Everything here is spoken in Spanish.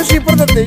es importante.